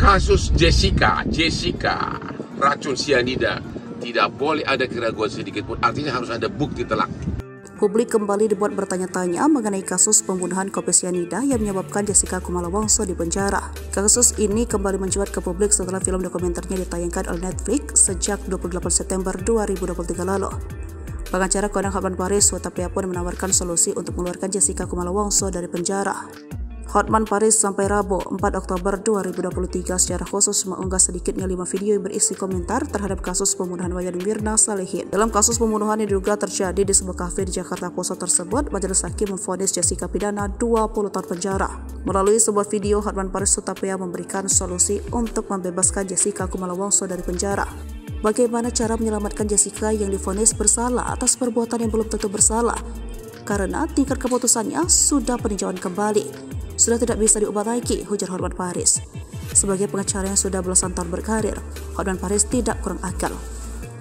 kasus Jessica, Jessica racun sianida tidak boleh ada keraguan sedikit pun. Artinya harus ada bukti telak. Publik kembali dibuat bertanya-tanya mengenai kasus pembunuhan kopi sianida yang menyebabkan Jessica Kumala Wongso di penjara. Kasus ini kembali mencuat ke publik setelah film dokumenternya ditayangkan oleh Netflix sejak 28 September 2023 lalu. Pengacara Kodang Hotman Paris pun menawarkan solusi untuk mengeluarkan Jessica Kumala Wongso dari penjara. Hotman Paris sampai Rabu 4 Oktober 2023 secara khusus mengunggah sedikitnya 5 video yang berisi komentar terhadap kasus pembunuhan Wayan Mirna Salehin. Dalam kasus pembunuhan yang diduga terjadi di sebuah kafe di Jakarta Pusat tersebut, majelis hakim memvonis Jessica pidana 20 tahun penjara. Melalui sebuah video, Hotman Paris Sutapea memberikan solusi untuk membebaskan Jessica Kumala Wongso dari penjara. Bagaimana cara menyelamatkan Jessica yang difonis bersalah atas perbuatan yang belum tentu bersalah? Karena tingkat keputusannya sudah peninjauan kembali sudah tidak bisa diubah lagi, hujar Hotman Paris. Sebagai pengacara yang sudah belasan tahun berkarir, Hotman Paris tidak kurang akal.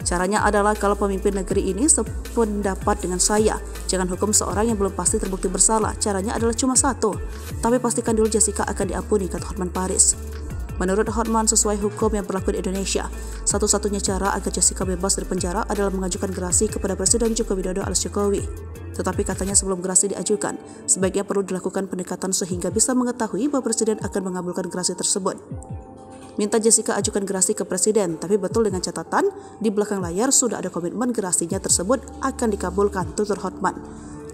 Caranya adalah kalau pemimpin negeri ini sependapat dengan saya, jangan hukum seorang yang belum pasti terbukti bersalah. Caranya adalah cuma satu, tapi pastikan dulu Jessica akan diampuni, kata Hotman Paris. Menurut Hotman, sesuai hukum yang berlaku di Indonesia, satu-satunya cara agar Jessica bebas dari penjara adalah mengajukan gerasi kepada Presiden Joko Widodo alias Jokowi. Tetapi katanya sebelum gerasi diajukan, sebaiknya perlu dilakukan pendekatan sehingga bisa mengetahui bahwa Presiden akan mengabulkan gerasi tersebut. Minta Jessica ajukan gerasi ke Presiden, tapi betul dengan catatan, di belakang layar sudah ada komitmen gerasinya tersebut akan dikabulkan, tutur Hotman.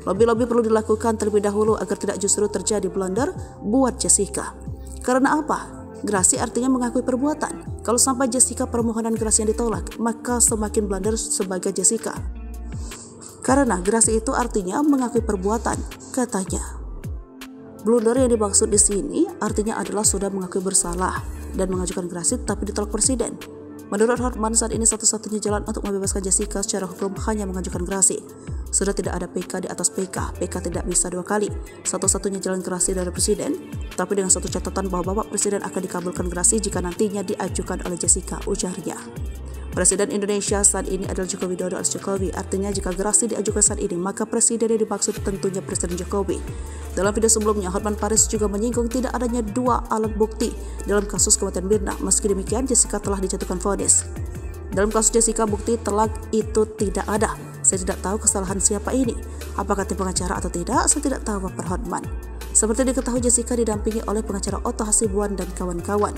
Lobby-lobby perlu dilakukan terlebih dahulu agar tidak justru terjadi blunder buat Jessica. Karena apa? Gerasi artinya mengakui perbuatan. Kalau sampai Jessica permohonan gerasi yang ditolak, maka semakin blunder sebagai Jessica. Karena gerasi itu artinya mengakui perbuatan, katanya. Blunder yang dimaksud di sini artinya adalah sudah mengakui bersalah dan mengajukan gerasi tapi ditolak presiden. Menurut Hartman saat ini satu-satunya jalan untuk membebaskan Jessica secara hukum hanya mengajukan gerasi. Sudah tidak ada PK di atas PK, PK tidak bisa dua kali. Satu-satunya jalan gerasi dari Presiden, tapi dengan satu catatan bahwa Bapak Presiden akan dikabulkan gerasi jika nantinya diajukan oleh Jessica, ujarnya. Presiden Indonesia saat ini adalah Joko Widodo alias Jokowi. Artinya jika gerasi diajukan saat ini, maka presiden yang dimaksud tentunya Presiden Jokowi. Dalam video sebelumnya, Hotman Paris juga menyinggung tidak adanya dua alat bukti dalam kasus kematian Mirna. Meski demikian, Jessica telah dijatuhkan vonis. Dalam kasus Jessica, bukti telak itu tidak ada. Saya tidak tahu kesalahan siapa ini. Apakah tim pengacara atau tidak, saya tidak tahu Bapak Hotman. Seperti diketahui Jessica didampingi oleh pengacara Otto Hasibuan dan kawan-kawan.